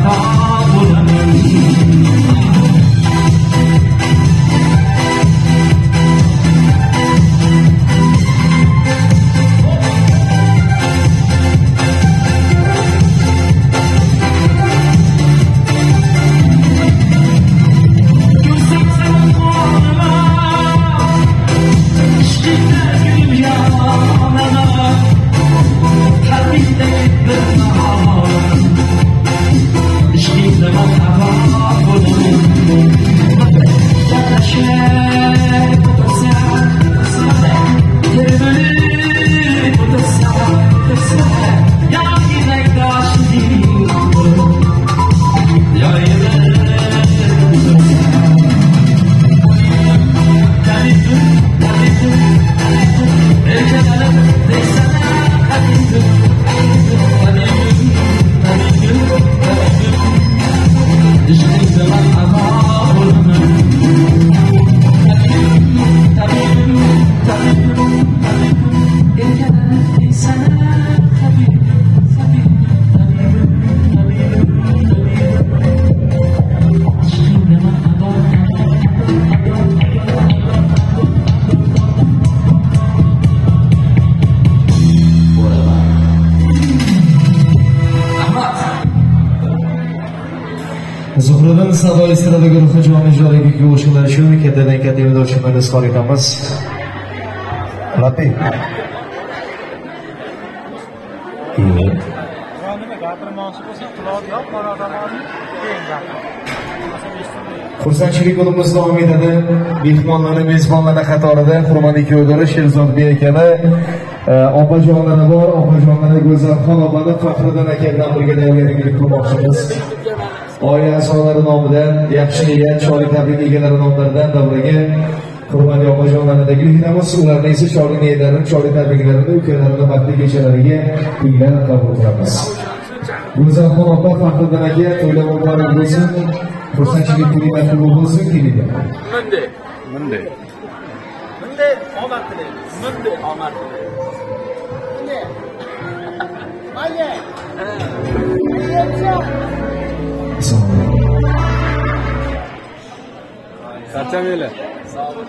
acá mí. Katta yo'ldoshimizga izhor etamiz latif nima gapirmoqchi bo'lsa qulog'i yo'q qoradamonni keyin gapir xursandchilik yo'limiz davom etadi mehmonlarni mezbonlarni qatorida hurmatli kuyovlari sherzodbek akani eh, opajonlari bor opajonlari go'zalxon opani faxriddin aka bilan birga tayyorgarlik qilmoqchimiz oila a'zolari nomidan yaxshi niyat chorli tabrik egalari nomlaridan davraga hurmatli opajonlarni taklif etamiz ularni esa chorli niyatlarini chorli tabriklarini ukalarini baxtli kechalariga tinglab qabul qilamiz. Go'zalxon opa faxriddin aka to'ylar muborak bo'lsin xursandchilik kuni qutlug' bo'lsin kelinglar bunday bunday bunday omad tilaymiz. Bunday omad Kaçam öyle. Sağ olun.